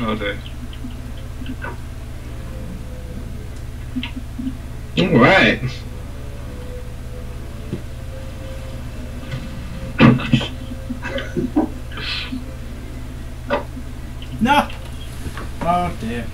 all day. All right. No! Oh dear.